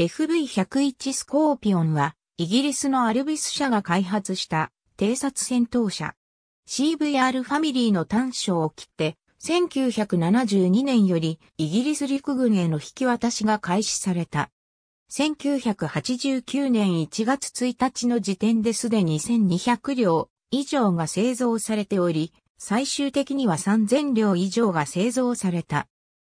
FV101 スコーピオンは、イギリスのアルビス社が開発した偵察戦闘車。CVR ファミリーの短所を切って、1972年よりイギリス陸軍への引き渡しが開始された。1989年1月1日の時点ですでに1200両以上が製造されており、最終的には3000両以上が製造された。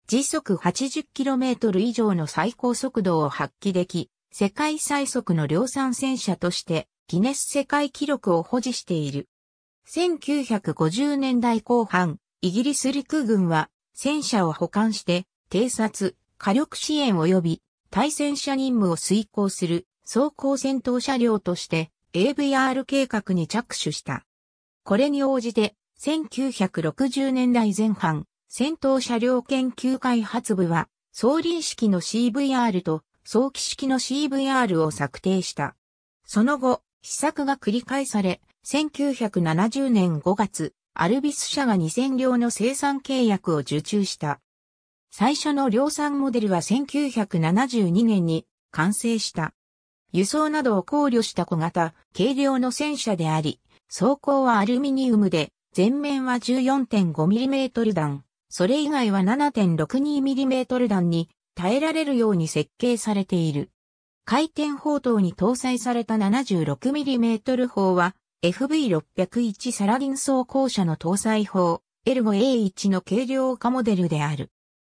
時速 80km 以上の最高速度を発揮でき、世界最速の量産戦車としてギネス世界記録を保持している。1950年代後半、イギリス陸軍は戦車を保管して偵察、火力支援及び対戦車任務を遂行する装甲戦闘車両として AVR 計画に着手した。これに応じて1960年代前半、戦闘車両研究開発部は、総輪式の CVR と早期式の CVR を策定した。その後、試作が繰り返され、1970年5月、アルビス社が2000両の生産契約を受注した。最初の量産モデルは1972年に完成した。輸送などを考慮した小型、軽量の戦車であり、装甲はアルミニウムで前面は 14.5mm 弾、それ以外は 7.62mm 弾に耐えられるように設計されている。回転砲塔に搭載された 76mm 砲は FV601 サラディン装甲車の搭載砲 L5A1 の軽量化モデルである。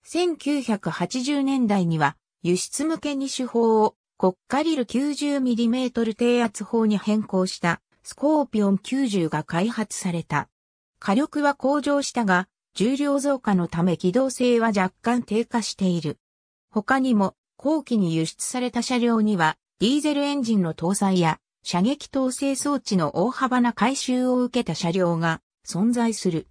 1980年代には輸出向けに手法を国家リル 90mm 低圧砲に変更したスコーピオン90が開発された。火力は向上したが、重量増加のため機動性は若干低下している。他にも、後期に輸出された車両には、ディーゼルエンジンの搭載や、射撃統制装置の大幅な改修を受けた車両が存在する。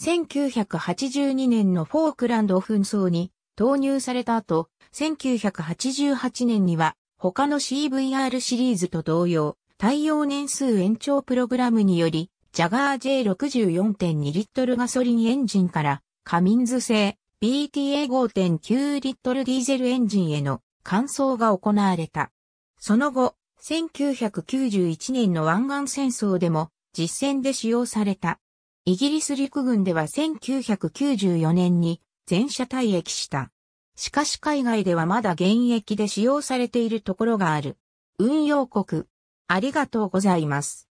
1982年のフォークランド紛争に投入された後、1988年には他の CVR シリーズと同様、耐用年数延長プログラムによりジャガー J64.2 リットルガソリンエンジンからカミンズ製 BTA5.9 リットルディーゼルエンジンへの換装が行われた。その後、1991年の湾岸戦争でも実戦で使用された。イギリス陸軍では1994年に全車退役した。しかし海外ではまだ現役で使用されているところがある。運用国。ありがとうございます。